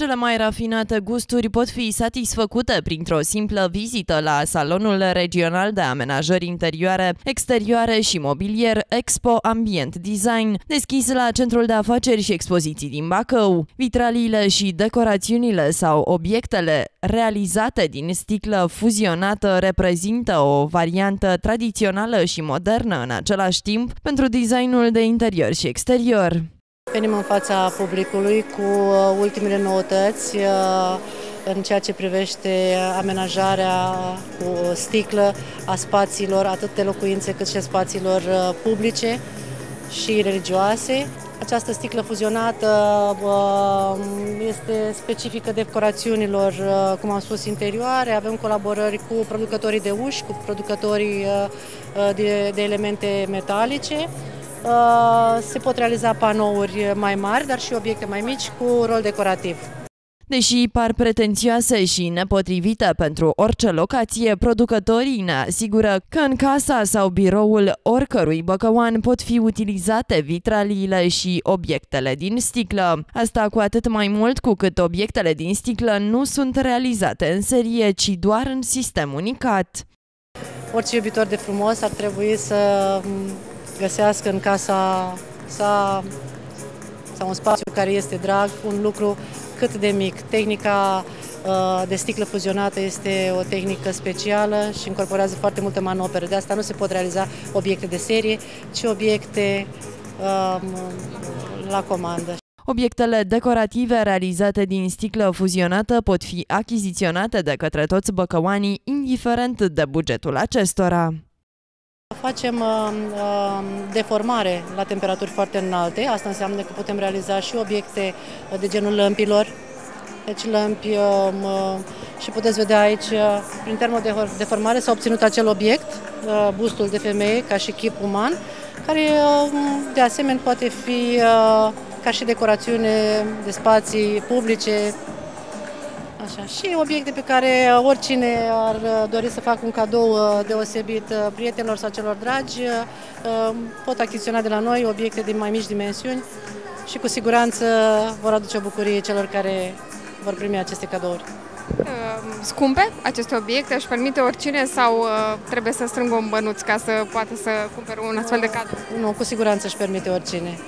Cele mai rafinate gusturi pot fi satisfăcute printr-o simplă vizită la Salonul Regional de Amenajări Interioare, Exterioare și Mobilier Expo Ambient Design, deschis la Centrul de Afaceri și Expoziții din Bacău. Vitraliile și decorațiunile sau obiectele realizate din sticlă fuzionată reprezintă o variantă tradițională și modernă în același timp pentru designul de interior și exterior. Venim în fața publicului cu uh, ultimele noutăți uh, în ceea ce privește amenajarea cu sticlă a spațiilor, atât de locuințe cât și a spațiilor uh, publice și religioase. Această sticlă fuzionată este specifică decorațiunilor, cum am spus, interioare. Avem colaborări cu producătorii de uși, cu producătorii de, de elemente metalice Uh, se pot realiza panouri mai mari, dar și obiecte mai mici cu rol decorativ. Deși par pretențioase și nepotrivite pentru orice locație, producătorii ne asigură că în casa sau biroul oricărui băcăuan pot fi utilizate vitraliile și obiectele din sticlă. Asta cu atât mai mult cu cât obiectele din sticlă nu sunt realizate în serie, ci doar în sistem unicat. Orice iubitor de frumos ar trebui să găsească în casa sa sau un spațiu care este drag, un lucru cât de mic. Tehnica uh, de sticlă fuzionată este o tehnică specială și incorporează foarte multe manopere. De asta nu se pot realiza obiecte de serie, ci obiecte um, la comandă. Obiectele decorative realizate din sticlă fuzionată pot fi achiziționate de către toți băcăoanii, indiferent de bugetul acestora. Facem uh, uh, deformare la temperaturi foarte înalte, asta înseamnă că putem realiza și obiecte de genul lămpilor, deci lămpi uh, uh, și puteți vedea aici, uh, prin termodeformare s-a obținut acel obiect, uh, bustul de femeie ca și chip uman, care uh, de asemenea poate fi uh, ca și decorațiune de spații publice, Așa. Și obiecte pe care oricine ar dori să facă un cadou uh, deosebit uh, prietenilor sau celor dragi uh, pot achiziționa de la noi obiecte de mai mici dimensiuni și cu siguranță vor aduce o bucurie celor care vor primi aceste cadouri. Scumpe aceste obiecte? Își permite oricine sau trebuie să strângă un bănuț ca să poată să cumpere un astfel de cadou? Nu, cu siguranță își permite oricine.